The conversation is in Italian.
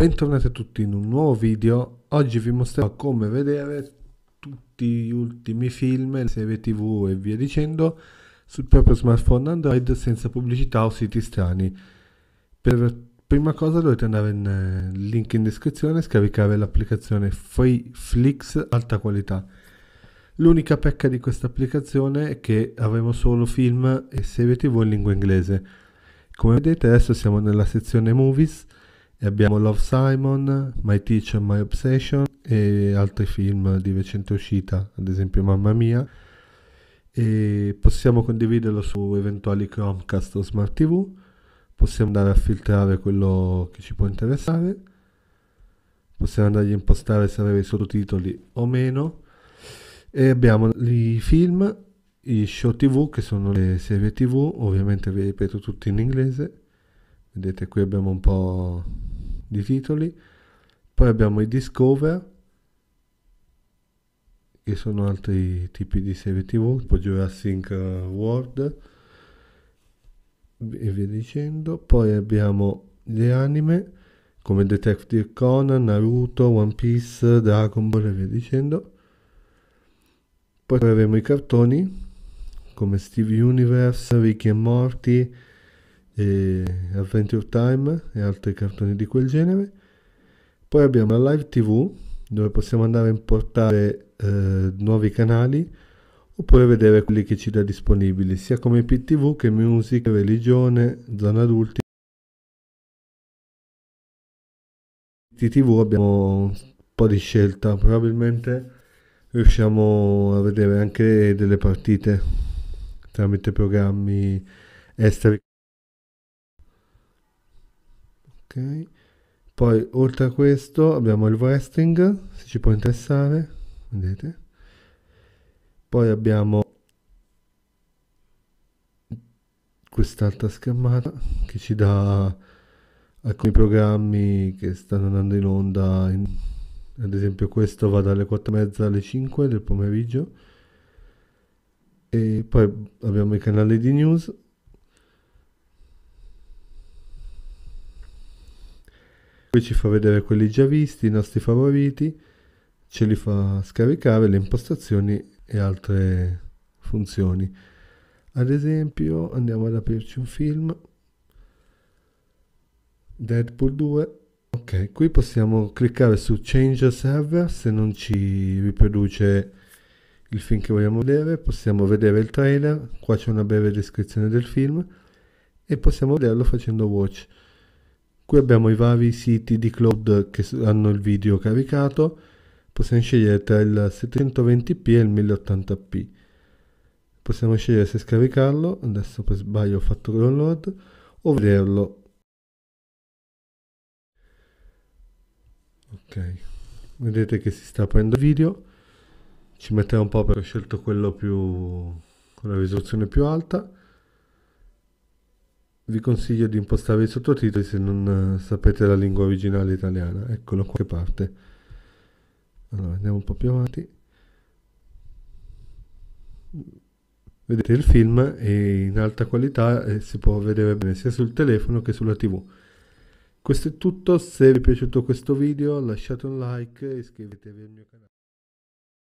Bentornati a tutti in un nuovo video. Oggi vi mostrerò come vedere tutti gli ultimi film, serie tv e via dicendo sul proprio smartphone Android senza pubblicità o siti strani. Per prima cosa dovete andare in eh, link in descrizione e scaricare l'applicazione FreeFlix alta qualità. L'unica pecca di questa applicazione è che avremo solo film e serie tv in lingua inglese. Come vedete adesso siamo nella sezione Movies e abbiamo Love Simon, My Teacher, My Obsession e altri film di recente uscita, ad esempio Mamma Mia. E possiamo condividerlo su eventuali Chromecast o Smart TV. Possiamo andare a filtrare quello che ci può interessare. Possiamo andare a impostare se avere i sottotitoli o meno. E abbiamo i film, i show TV che sono le serie TV, ovviamente vi ripeto tutti in inglese. Vedete qui abbiamo un po' di titoli. Poi abbiamo i Discover, che sono altri tipi di serie tv, tipo Jurassic World e via dicendo. Poi abbiamo le anime come Detective Conan, Naruto, One Piece, Dragon Ball e via dicendo. Poi avremo i cartoni come Steve Universe, Ricky e Morty, e Adventure Time e altri cartoni di quel genere. Poi abbiamo la live TV dove possiamo andare a importare eh, nuovi canali oppure vedere quelli che ci dà disponibili sia come PTV che music, religione, zona adulti. TV abbiamo un po' di scelta, probabilmente riusciamo a vedere anche delle partite tramite programmi esteri. Ok. Poi oltre a questo abbiamo il wrestling se ci può interessare. Vedete. Poi abbiamo quest'altra schermata che ci dà alcuni programmi che stanno andando in onda in, ad esempio questo va dalle 4 e mezza alle 5 del pomeriggio. E poi abbiamo i canali di news Qui ci fa vedere quelli già visti, i nostri favoriti, ce li fa scaricare le impostazioni e altre funzioni. Ad esempio andiamo ad aprirci un film, Deadpool 2. Ok, qui possiamo cliccare su Change Server se non ci riproduce il film che vogliamo vedere, possiamo vedere il trailer, qua c'è una breve descrizione del film e possiamo vederlo facendo watch. Qui abbiamo i vari siti di cloud che hanno il video caricato. Possiamo scegliere tra il 720p e il 1080p. Possiamo scegliere se scaricarlo, adesso per sbaglio ho fatto download, o vederlo. Ok, vedete che si sta aprendo il video. Ci metterà un po' perché ho scelto quello più con la risoluzione più alta vi consiglio di impostare i sottotitoli se non eh, sapete la lingua originale italiana. Eccolo qua che parte. Allora, andiamo un po' più avanti. Vedete il film è in alta qualità e si può vedere bene sia sul telefono che sulla tv. Questo è tutto, se vi è piaciuto questo video lasciate un like e iscrivetevi al mio canale.